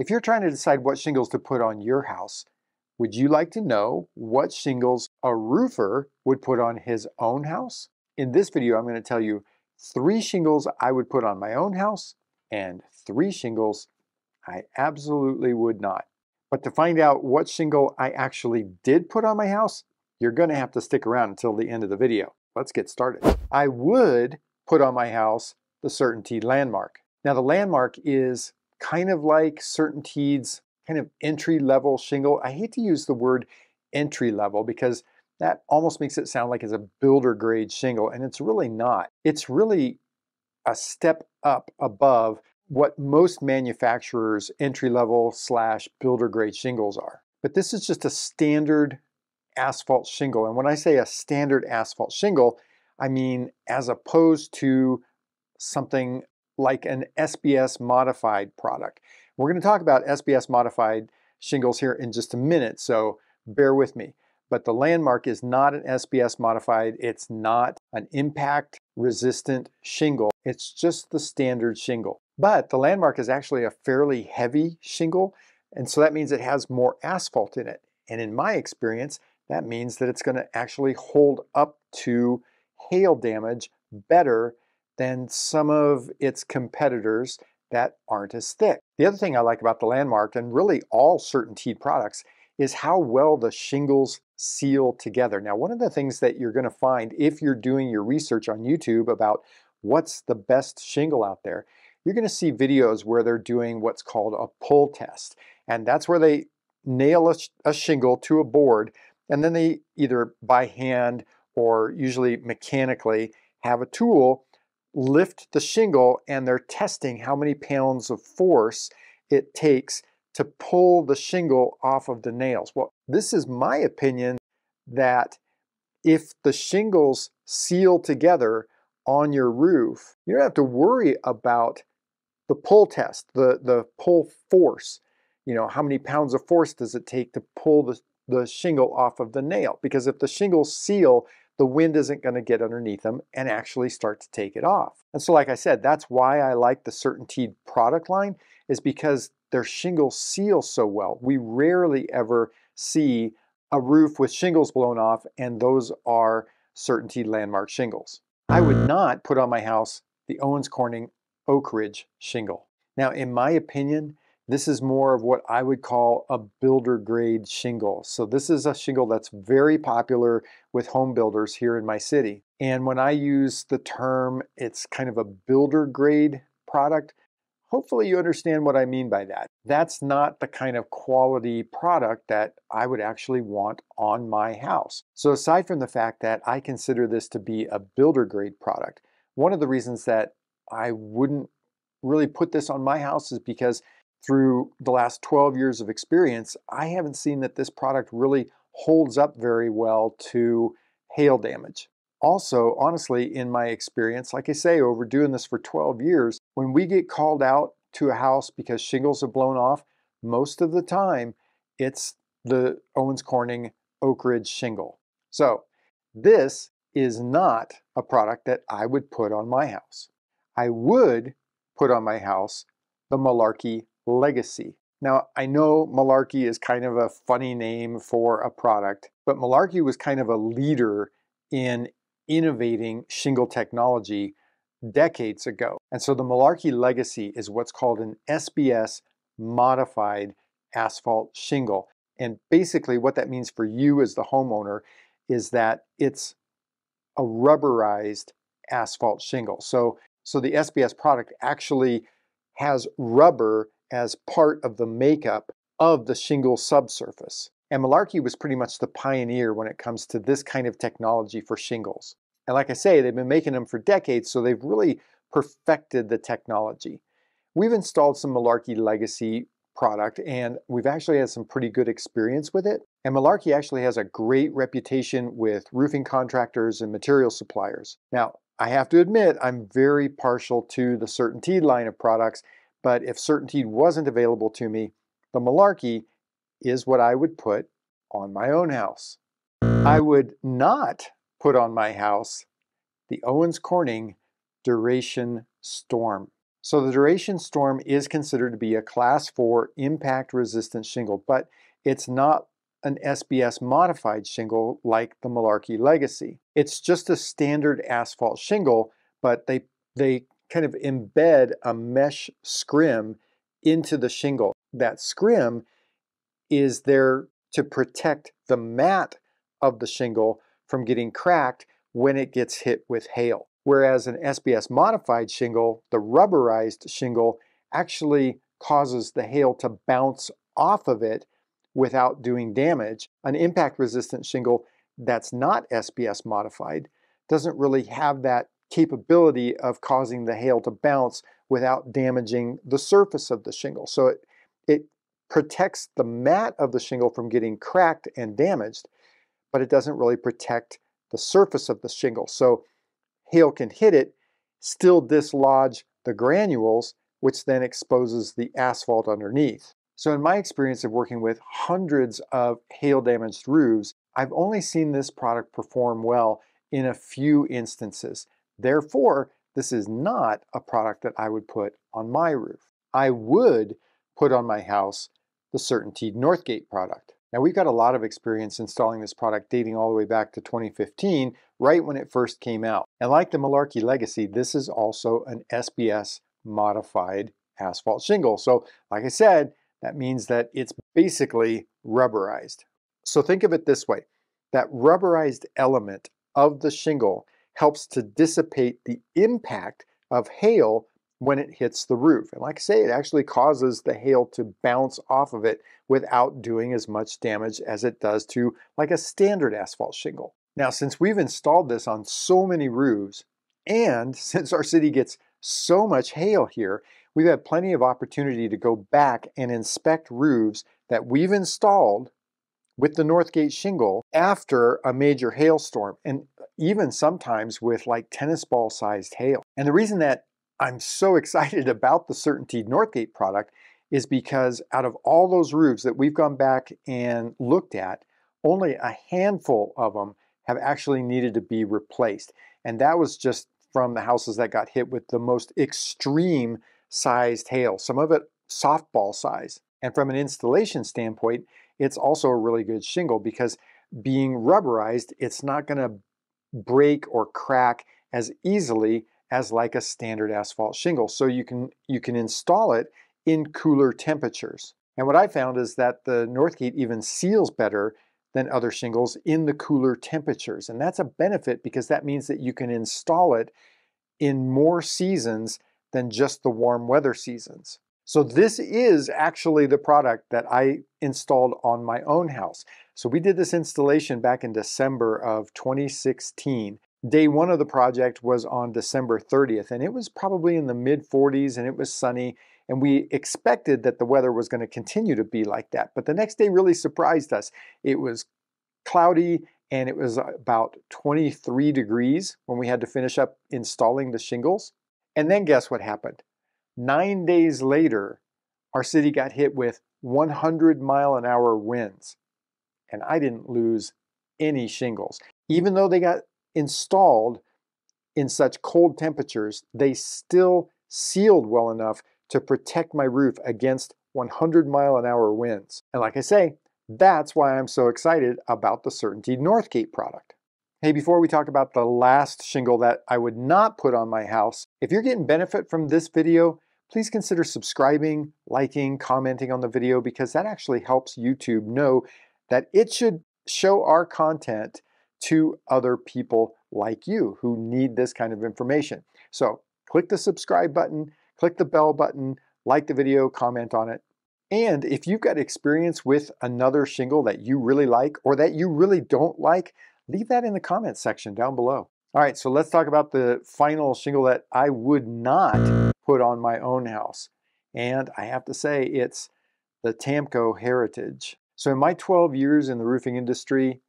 If you're trying to decide what shingles to put on your house, would you like to know what shingles a roofer would put on his own house? In this video, I'm going to tell you three shingles I would put on my own house and three shingles I absolutely would not. But to find out what shingle I actually did put on my house, you're going to have to stick around until the end of the video. Let's get started. I would put on my house the CertainTeed Landmark. Now the Landmark is kind of like CertainTeed's kind of entry-level shingle. I hate to use the word entry level because that almost makes it sound like it's a builder grade shingle and it's really not. It's really a step up above what most manufacturers entry level slash builder grade shingles are. But this is just a standard asphalt shingle. And when I say a standard asphalt shingle, I mean as opposed to something like an SBS modified product. We're going to talk about SBS modified shingles here in just a minute, so bear with me. But the Landmark is not an SBS modified, it's not an impact resistant shingle, it's just the standard shingle. But the Landmark is actually a fairly heavy shingle, and so that means it has more asphalt in it. And in my experience, that means that it's going to actually hold up to hail damage better than some of its competitors that aren't as thick. The other thing I like about the Landmark, and really all CertainTeed products, is how well the shingles seal together. Now, one of the things that you're going to find if you're doing your research on YouTube about what's the best shingle out there, you're going to see videos where they're doing what's called a pull test. And that's where they nail a, a shingle to a board and then they either by hand or usually mechanically have a tool lift the shingle and they're testing how many pounds of force it takes to pull the shingle off of the nails. Well, this is my opinion that if the shingles seal together on your roof, you don't have to worry about the pull test, the, the pull force. You know, how many pounds of force does it take to pull the, the shingle off of the nail? Because if the shingles seal, the wind isn't going to get underneath them and actually start to take it off. And so like I said, that's why I like the CertainTeed product line is because their shingles seal so well. We rarely ever see a roof with shingles blown off and those are CertainTeed Landmark shingles. I would not put on my house the Owens Corning Oakridge shingle. Now in my opinion, this is more of what I would call a builder grade shingle. So this is a shingle that's very popular with home builders here in my city. And when I use the term, it's kind of a builder grade product, hopefully you understand what I mean by that. That's not the kind of quality product that I would actually want on my house. So aside from the fact that I consider this to be a builder grade product, one of the reasons that I wouldn't really put this on my house is because through the last 12 years of experience, I haven't seen that this product really holds up very well to hail damage. Also, honestly, in my experience, like I say, over doing this for 12 years, when we get called out to a house because shingles have blown off, most of the time it's the Owens Corning Oakridge shingle. So this is not a product that I would put on my house. I would put on my house the Malarkey Legacy. Now, I know Malarkey is kind of a funny name for a product, but Malarkey was kind of a leader in innovating shingle technology decades ago. And so the Malarkey Legacy is what's called an SBS modified asphalt shingle. And basically what that means for you as the homeowner is that it's a rubberized asphalt shingle. So, so the SBS product actually has rubber as part of the makeup of the shingle subsurface. And Malarkey was pretty much the pioneer when it comes to this kind of technology for shingles. And like I say, they've been making them for decades, so they've really perfected the technology. We've installed some Malarkey Legacy product and we've actually had some pretty good experience with it. And Malarkey actually has a great reputation with roofing contractors and material suppliers. Now, I have to admit, I'm very partial to the CertainTeed line of products but if CertainTeed wasn't available to me, the Malarkey is what I would put on my own house. I would not put on my house the Owens Corning Duration Storm. So the duration storm is considered to be a class 4 impact resistant shingle, but it's not an SBS modified shingle like the Malarkey Legacy. It's just a standard asphalt shingle, but they they kind of embed a mesh scrim into the shingle. That scrim is there to protect the mat of the shingle from getting cracked when it gets hit with hail. Whereas an SBS modified shingle, the rubberized shingle, actually causes the hail to bounce off of it without doing damage. An impact resistant shingle that's not SBS modified doesn't really have that capability of causing the hail to bounce without damaging the surface of the shingle. So it, it protects the mat of the shingle from getting cracked and damaged, but it doesn't really protect the surface of the shingle. So hail can hit it, still dislodge the granules, which then exposes the asphalt underneath. So in my experience of working with hundreds of hail damaged roofs, I've only seen this product perform well in a few instances. Therefore, this is not a product that I would put on my roof. I would put on my house the CertainTeed Northgate product. Now we've got a lot of experience installing this product dating all the way back to 2015, right when it first came out. And like the Malarkey Legacy, this is also an SBS modified asphalt shingle. So like I said, that means that it's basically rubberized. So think of it this way, that rubberized element of the shingle helps to dissipate the impact of hail when it hits the roof. And like I say, it actually causes the hail to bounce off of it without doing as much damage as it does to like a standard asphalt shingle. Now, since we've installed this on so many roofs, and since our city gets so much hail here, we've had plenty of opportunity to go back and inspect roofs that we've installed with the Northgate shingle after a major hailstorm, and even sometimes with like tennis ball sized hail. And the reason that I'm so excited about the CertainTeed Northgate product is because out of all those roofs that we've gone back and looked at, only a handful of them have actually needed to be replaced. And that was just from the houses that got hit with the most extreme sized hail, some of it softball size. And from an installation standpoint, it's also a really good shingle because being rubberized, it's not going to break or crack as easily as like a standard asphalt shingle. So you can, you can install it in cooler temperatures. And what I found is that the Northgate even seals better than other shingles in the cooler temperatures. And that's a benefit because that means that you can install it in more seasons than just the warm weather seasons. So this is actually the product that I installed on my own house. So we did this installation back in December of 2016 Day one of the project was on December 30th, and it was probably in the mid 40s and it was sunny. And we expected that the weather was going to continue to be like that. But the next day really surprised us. It was cloudy and it was about 23 degrees when we had to finish up installing the shingles. And then guess what happened? Nine days later, our city got hit with 100 mile an hour winds. And I didn't lose any shingles. Even though they got installed in such cold temperatures, they still sealed well enough to protect my roof against 100 mile an hour winds. And like I say, that's why I'm so excited about the CertainTeed Northgate product. Hey, before we talk about the last shingle that I would not put on my house, if you're getting benefit from this video, please consider subscribing, liking, commenting on the video because that actually helps YouTube know that it should show our content to other people like you who need this kind of information. So click the subscribe button, click the bell button, like the video, comment on it. And if you've got experience with another shingle that you really like or that you really don't like, leave that in the comments section down below. All right, so let's talk about the final shingle that I would not put on my own house. And I have to say, it's the Tamko Heritage. So in my 12 years in the roofing industry,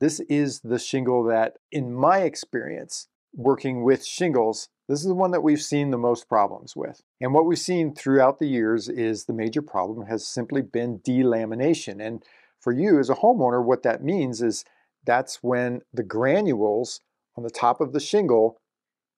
this is the shingle that, in my experience, working with shingles, this is the one that we've seen the most problems with. And what we've seen throughout the years is the major problem has simply been delamination. And for you as a homeowner, what that means is that's when the granules on the top of the shingle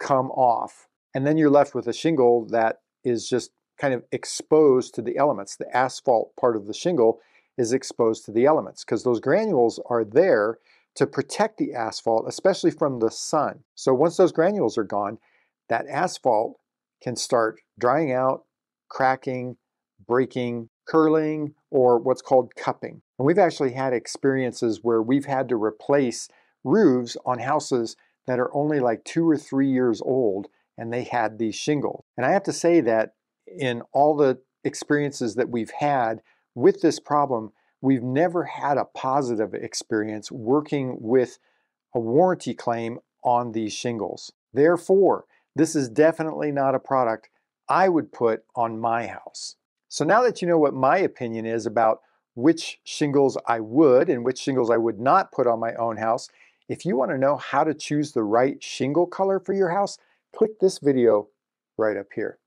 come off. And then you're left with a shingle that is just kind of exposed to the elements. The asphalt part of the shingle is exposed to the elements because those granules are there to protect the asphalt, especially from the sun. So once those granules are gone, that asphalt can start drying out, cracking, breaking, curling, or what's called cupping. And we've actually had experiences where we've had to replace roofs on houses that are only like two or three years old and they had these shingles. And I have to say that in all the experiences that we've had with this problem, we've never had a positive experience working with a warranty claim on these shingles. Therefore, this is definitely not a product I would put on my house. So now that you know what my opinion is about which shingles I would and which shingles I would not put on my own house, if you want to know how to choose the right shingle color for your house, click this video right up here.